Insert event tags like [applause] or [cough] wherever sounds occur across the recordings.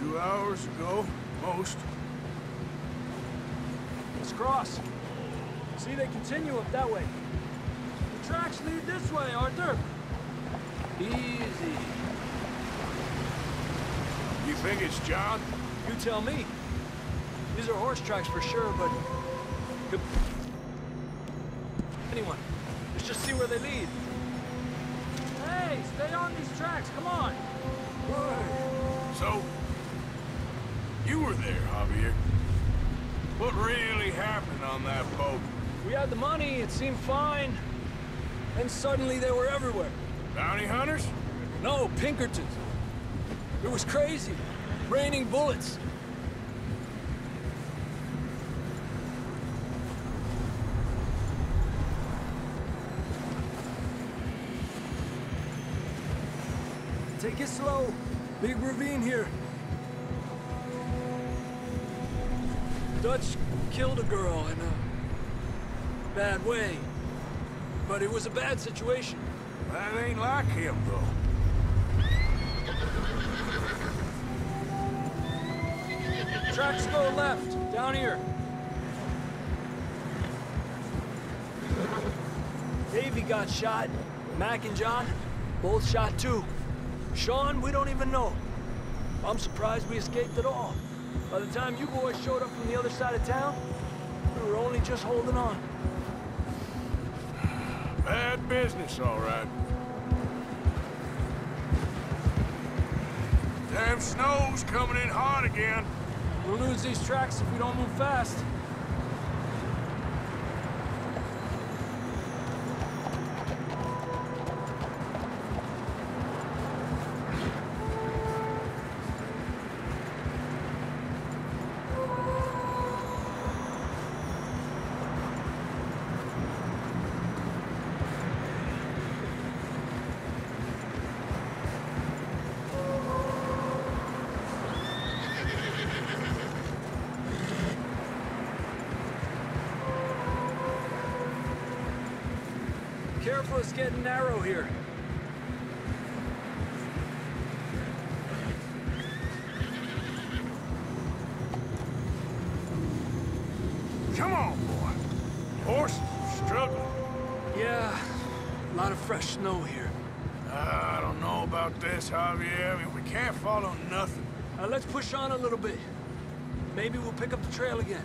Few hours ago, most. Let's cross. See, they continue up that way. The tracks lead this way, Arthur. Easy. You think it's John? You tell me. These are horse tracks for sure, but... Could... Anyone. Let's just see where they lead. Hey, stay on these tracks, come on! Were there, Javier. What really happened on that boat? We had the money, it seemed fine. Then suddenly they were everywhere. Bounty hunters? No, Pinkertons. It was crazy. Raining bullets. Take it slow. Big ravine here. Dutch killed a girl in a bad way. But it was a bad situation. That ain't like him, though. Tracks go left, down here. Davey got shot. Mac and John, both shot too. Sean, we don't even know. I'm surprised we escaped at all. By the time you boys showed up from the other side of town, we were only just holding on. Bad business, all right. Damn snow's coming in hot again. We'll lose these tracks if we don't move fast. Path's getting narrow here. Come on, boy. Horses are struggling. Yeah, a lot of fresh snow here. Uh, I don't know about this, Javier. I mean, we can't follow nothing. Uh, let's push on a little bit. Maybe we'll pick up the trail again.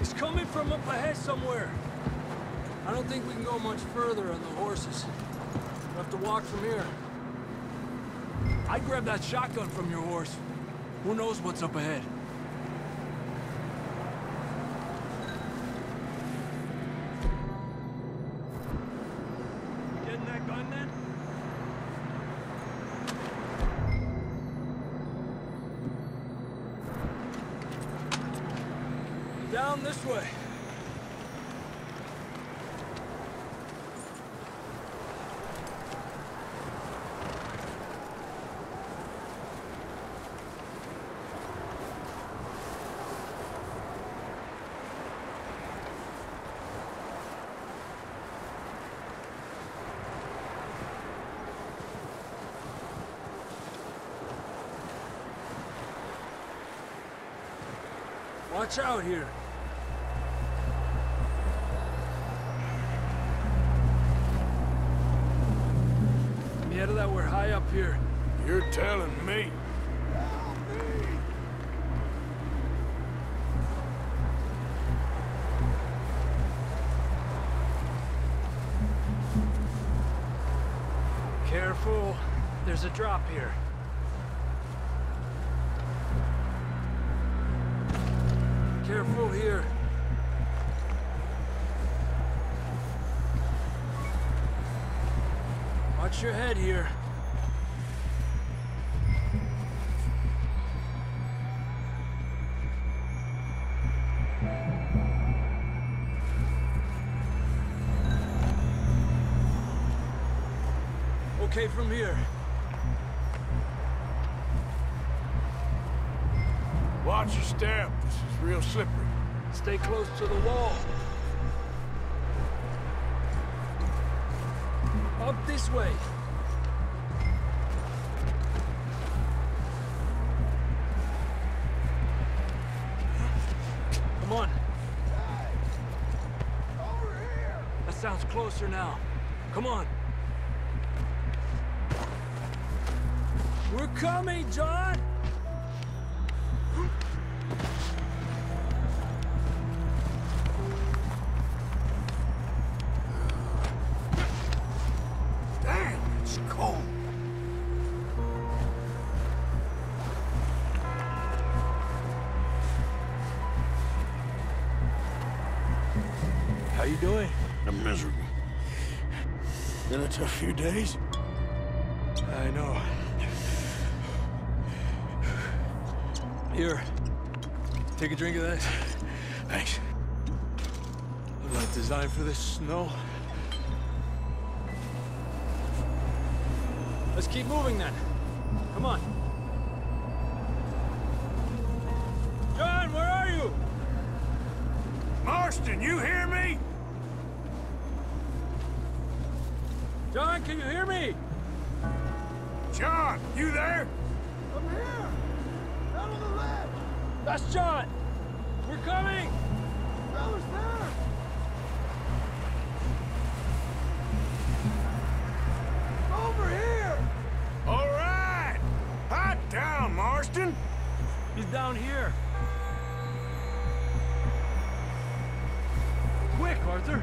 It's coming from up ahead somewhere. I don't think we can go much further on the horses. We'll have to walk from here. I'd grab that shotgun from your horse. Who knows what's up ahead? Down this way. Watch out here. Here. You're telling me. Careful. There's a drop here. Careful here. Watch your head here. Okay from here. Watch your step. This is real slippery. Stay close to the wall. Up this way. Come on. Over here. That sounds closer now. Come on. We're coming, John! Damn, it's cold. How you doing? I'm miserable. Been a tough few days. I know. Here. Take a drink of that. Thanks. Look like designed for this snow. Let's keep moving then. Come on. John, where are you? Marston, you hear me? John, can you hear me? John, you there? I'm here. Out on the ledge. That's John. We're coming. Fella's there. Over here. All right. Hot down, Marston. He's down here. Quick, Arthur.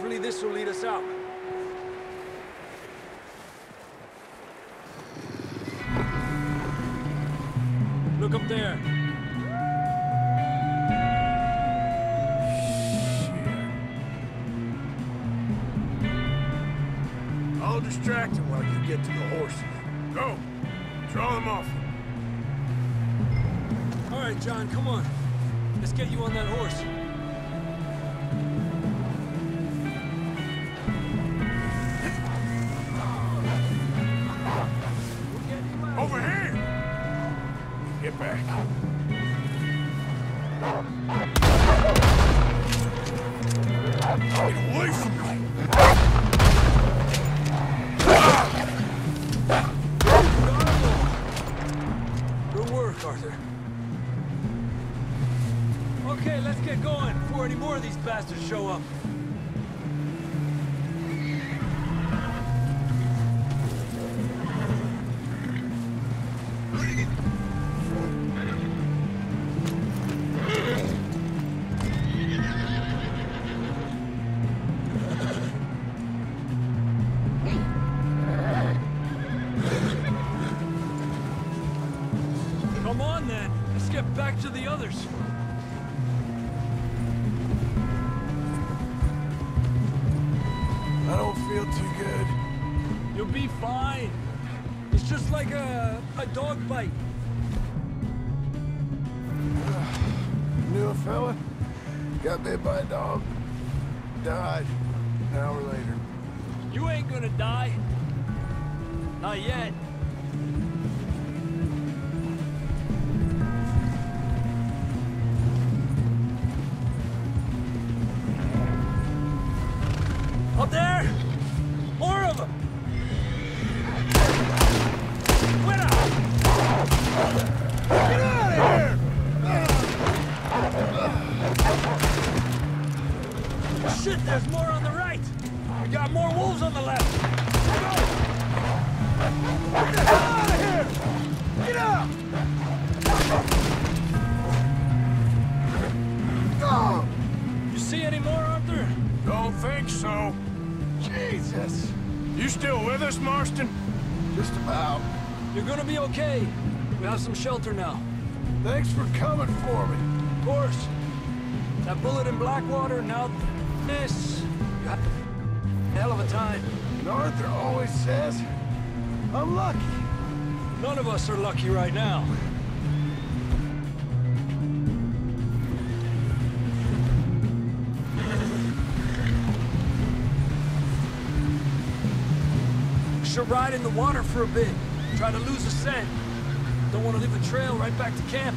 Hopefully this will lead us out. Look up there. I'll distract him while you get to the horses. Go! Draw them off. All right, John, come on. Let's get you on that horse. Get away from me! Good work, Arthur. Okay, let's get going before any more of these bastards show up. Be fine. It's just like a, a dog bite. [sighs] Knew a fella, got bit by a dog, died an hour later. You ain't gonna die. Not yet. Up there! See any more, Arthur? Don't think so. Jesus! You still with us, Marston? Just about. You're gonna be okay. We have some shelter now. Thanks for coming for me. Of course. That bullet in Blackwater, now this. You had a hell of a time. And Arthur always says, I'm lucky. None of us are lucky right now. Should ride in the water for a bit. Try to lose a scent. Don't want to leave a trail right back to camp.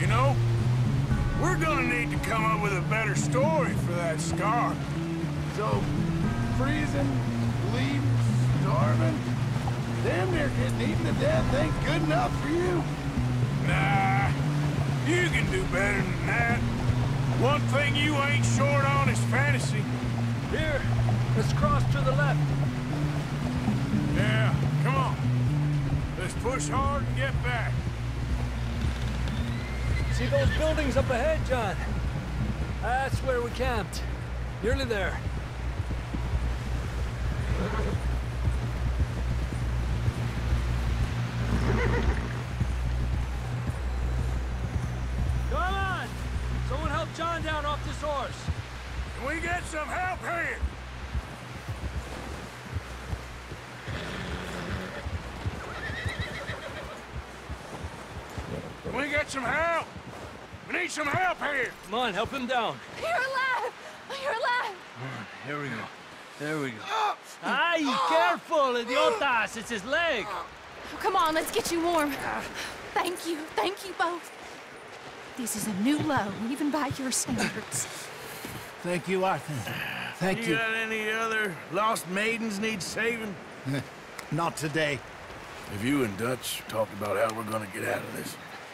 You know, we're gonna need to come up with a better story for that scar. So, freezing, bleeding, starving, damn near getting eaten to death ain't good enough for you. Nah, you can do better than that. One thing you ain't short on is fantasy. Here, let's cross to the left. Push hard and get back. See those buildings up ahead, John? That's where we camped. Nearly there. Come on! Someone help John down off this horse. Can we some help here! We get some help! We need some help here! Come on, help him down. You're alive! You're alive! Here we go. There we go. Uh, Ay, uh, careful, uh. idiotas! It's his leg. Oh, come on, let's get you warm. Thank you, thank you both. This is a new low, even by your standards. Thank you, Arthur. Thank You you. got any other lost maidens need saving? [laughs] Not today. Have you and Dutch talked about how we're gonna get out of this?